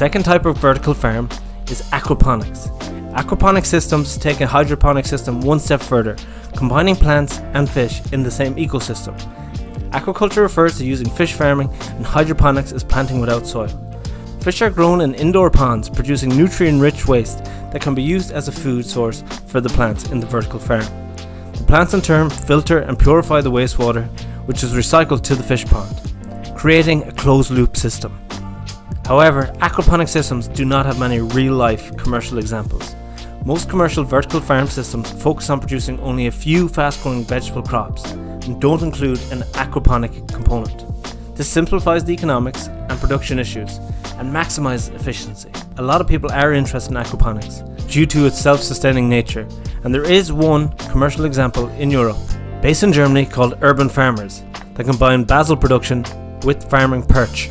second type of vertical farm is aquaponics. Aquaponic systems take a hydroponic system one step further, combining plants and fish in the same ecosystem. Aquaculture refers to using fish farming, and hydroponics is planting without soil. Fish are grown in indoor ponds, producing nutrient rich waste that can be used as a food source for the plants in the vertical farm. The plants, in turn, filter and purify the wastewater, which is recycled to the fish pond, creating a closed loop system. However, aquaponic systems do not have many real life commercial examples. Most commercial vertical farm systems focus on producing only a few fast growing vegetable crops and don't include an aquaponic component. This simplifies the economics and production issues and maximizes efficiency. A lot of people are interested in aquaponics due to its self sustaining nature, and there is one commercial example in Europe, based in Germany, called Urban Farmers, that combine basil production with farming perch.